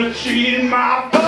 But she in my